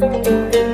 Música